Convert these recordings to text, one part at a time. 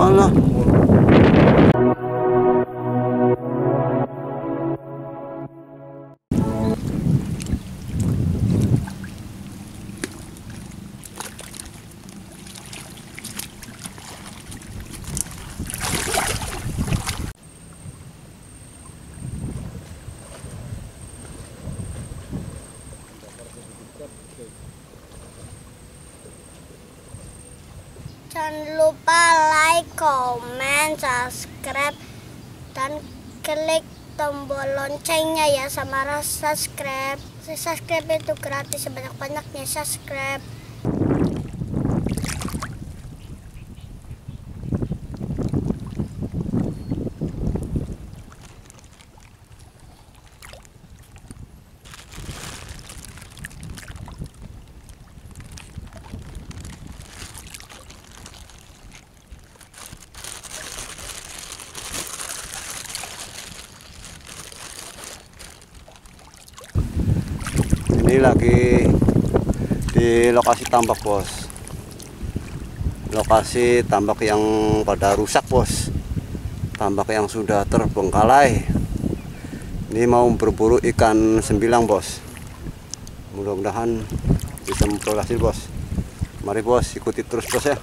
Allah Chan Lu comment, subscribe, dan klik tombol loncengnya ya sama subscribe. Subscribe itu gratis sebanyak-banyaknya subscribe. Ini lagi di lokasi tambak bos. Lokasi tambak yang pada rusak bos. Tambak yang sudah terbengkalai. Ini mau berburu ikan sembilang bos. Mudah-mudahan bisa memperoleh bos. Mari bos ikuti terus bos ya.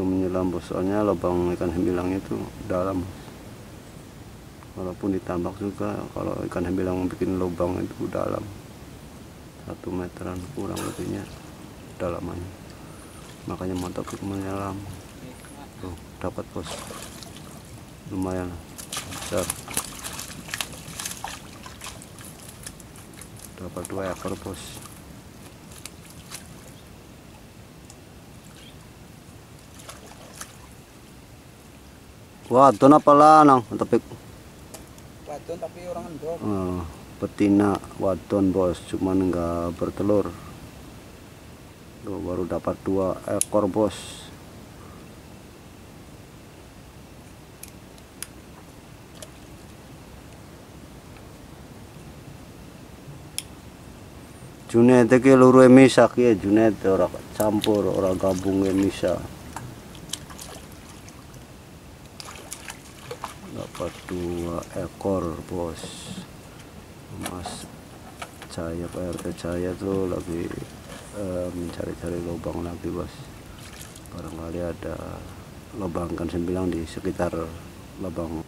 Itu menyelam bos. Soalnya lubang ikan hembilang itu dalam walaupun ditambak juga kalau ikan hembilang bikin lubang itu dalam. Satu meteran kurang lebihnya dalamannya makanya mantap menyelam. Tuh dapat bos. Lumayan besar. Dapat dua ekor bos Itu apa lanang? Tapi Wadon tapi orang endok. eh, betina wadon bos, cuman nggak bertelur. Tuh, baru dapat dua ekor bos. Junet iki luru misa ki Junet ora campur ora gabung misa. Dapat dua ekor bos. Mas Cahaya Pak RT Cahaya tuh lagi eh, mencari-cari lubang lagi bos. Barangkali ada lubang ikan sembilang di sekitar lubang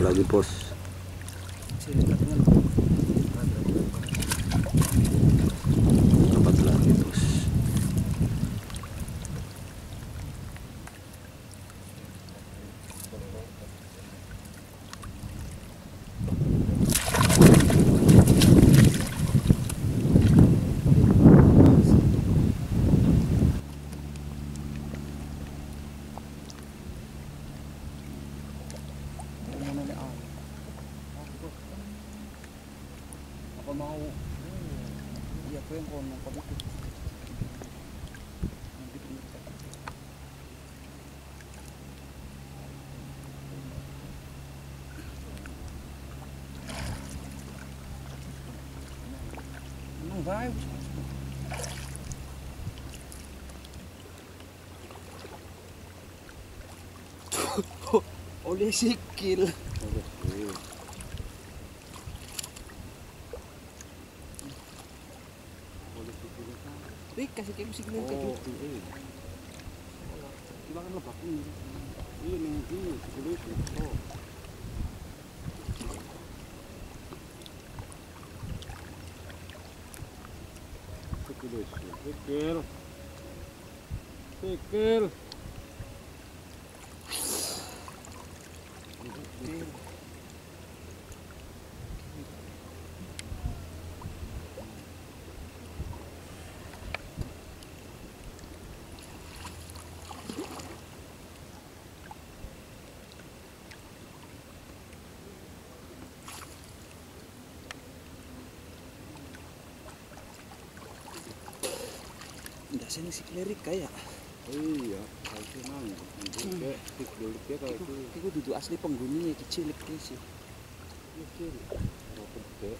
lagi bos apa mau iya aku yang kono kau itu Emang baik. Oleh sikil. podcast kayak musik nanti oh, gitu. Kita kan lepas ini, ini ini regulation. Oh. Regulation. Pikir, pikir. Pikir. Sih si klerik kayak. Iya. Kayak pikir dia kayak itu. Iku duduk asli penghuninya kecil sih. Pikir. Oh, gede.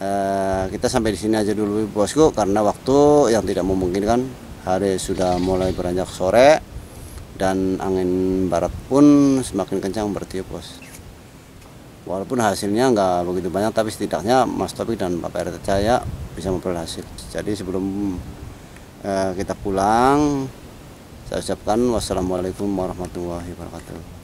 Eh, kita sampai di sini aja dulu bosku karena waktu yang tidak memungkinkan. Hari sudah mulai beranjak sore dan angin barat pun semakin kencang bertiup bos. Walaupun hasilnya nggak begitu banyak tapi setidaknya Mas Topik dan Bapak RT Cahaya bisa memperoleh hasil. Jadi sebelum eh, kita pulang saya ucapkan wassalamualaikum warahmatullahi wabarakatuh